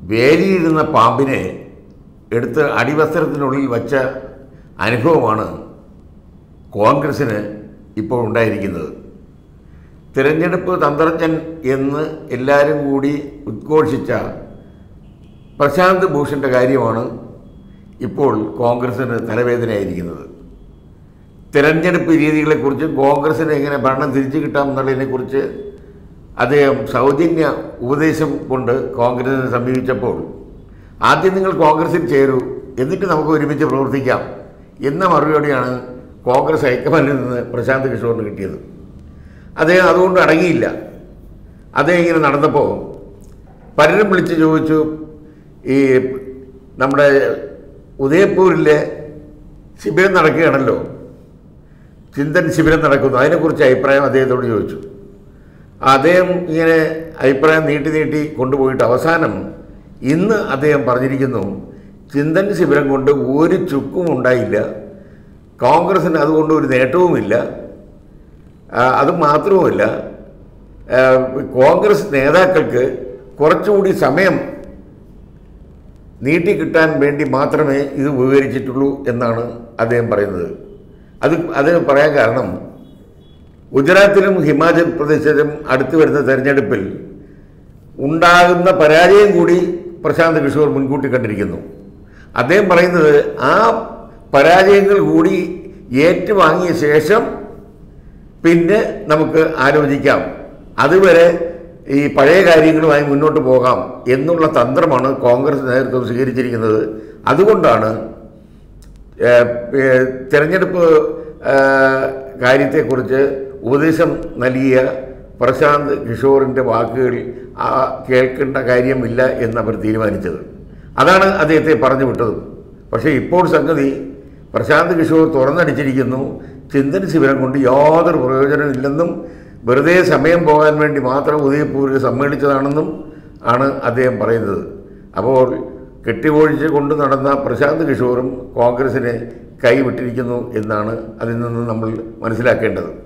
വേലിയിരുന്ന പാമ്പിനെ എടുത്ത് അടിവസ്ത്രത്തിനുള്ളിൽ വച്ച അനുഭവമാണ് കോൺഗ്രസ്സിന് ഇപ്പോൾ ഉണ്ടായിരിക്കുന്നത്. തിരഞ്ഞെടുപ്പ് തന്ത്രജ്ഞൻ എന്ന് എല്ലാവരും കൂടി ഉദ്ഘോഷിച്ച പ്രശാന്ത് ഭൂഷന്റെ കാര്യമാണ് ഇപ്പോൾ കോൺഗ്രസ്സിന് തലവേദനയായിരിക്കുന്നത്. തിരഞ്ഞെടുപ്പ് രീതികളെക്കുറിച്ച് കോൺഗ്രസ്സിന് എങ്ങനെ ഭരണം തിരിച്ചു കിട്ടാം എന്നുള്ളതിനെക്കുറിച്ച് അദ്ദേഹം സൗജന്യ ഉപദേശം കൊണ്ട് കോൺഗ്രസിനെ സമീപിച്ചപ്പോൾ ആദ്യം നിങ്ങൾ കോൺഗ്രസിൽ ചേരൂ എന്നിട്ട് നമുക്ക് ഒരുമിച്ച് പ്രവർത്തിക്കാം എന്ന മറുപടിയാണ് കോൺഗ്രസ് ഹൈക്കമാൻഡിൽ നിന്ന് പ്രശാന്ത് കിഷോറിന് കിട്ടിയത്. അദ്ദേഹം അതുകൊണ്ട് അടങ്ങിയില്ല. അദ്ദേഹം ഇങ്ങനെ നടന്നപ്പോൾ പലരും വിളിച്ച് ചോദിച്ചു ഈ നമ്മുടെ ഉദയപൂരിലെ ശിബിരം നടക്കുകയാണല്ലോ? ചിന്തൻ ശിബിരം നടക്കുന്നു. അതിനെക്കുറിച്ച് അഭിപ്രായം അദ്ദേഹത്തോട് ചോദിച്ചു. അദ്ദേഹം ഇങ്ങനെ അഭിപ്രായം നീട്ടി നീട്ടി കൊണ്ടുപോയിട്ട് അവസാനം ഇന്ന് അദ്ദേഹം പറഞ്ഞിരിക്കുന്നു ചിന്തൻ ശിബിരം കൊണ്ട് ഒരു ചുക്കും ഉണ്ടായില്ല കോൺഗ്രസിന് അതുകൊണ്ട് ഒരു നേട്ടവുമില്ല അത് മാത്രവുമല്ല. കോൺഗ്രസ് നേതാക്കൾക്ക് കുറച്ചുകൂടി സമയം നീട്ടിക്കിട്ടാൻ വേണ്ടി മാത്രമേ ഇത് ഉപകരിച്ചിട്ടുള്ളൂ എന്നാണ് അദ്ദേഹം പറയുന്നത്. അത് അതിന് പറയാൻ കാരണം ഗുജറാത്തിലും ഹിമാചൽ പ്രദേശിലും അടുത്തു വരുന്ന തെരഞ്ഞെടുപ്പിൽ ഉണ്ടാകുന്ന പരാജയം കൂടി പ്രശാന്ത് കിഷോർ മുൻകൂട്ടി കണ്ടിരിക്കുന്നു. അദ്ദേഹം പറയുന്നത് ആ പരാജയങ്ങൾ കൂടി ഏറ്റുവാങ്ങിയ ശേഷം പിന്നെ നമുക്ക് ആലോചിക്കാം. അതുവരെ ഈ പഴയ കാര്യങ്ങളുമായി മുന്നോട്ട് പോകാം എന്നുള്ള തന്ത്രമാണ് കോൺഗ്രസ് നേതൃത്വം സ്വീകരിച്ചിരിക്കുന്നത്. അതുകൊണ്ടാണ് തിരഞ്ഞെടുപ്പ് കാര്യത്തെക്കുറിച്ച് ഉപദേശം നൽകിയ പ്രശാന്ത് കിഷോറിന്റെ വാക്കുകൾ ആ കേൾക്കേണ്ട കാര്യമില്ല എന്നവർ തീരുമാനിച്ചത്. അതാണ് അദ്ദേഹത്തെ പറഞ്ഞു വിട്ടത്. പക്ഷേ ഇപ്പോൾ സംഗതി പ്രശാന്ത് കിഷോർ തുറന്നടിച്ചിരിക്കുന്നു. ചിന്തന ശിബിരം കൊണ്ട് യാതൊരു പ്രയോജനമില്ലെന്നും വെറുതെ സമയം പോകാൻ വേണ്ടി മാത്രം ഉദയപൂരിൽ സമ്മേളിച്ചതാണെന്നും ആണ് അദ്ദേഹം പറയുന്നത്. അപ്പോൾ കെട്ടിയൊഴിച്ച് കൊണ്ട് നടന്ന പ്രശാന്ത് കിഷോറും കോൺഗ്രസിനെ കൈവിട്ടിരിക്കുന്നു എന്നാണ് അതിൽ നിന്ന് നമ്മൾ മനസ്സിലാക്കേണ്ടത്.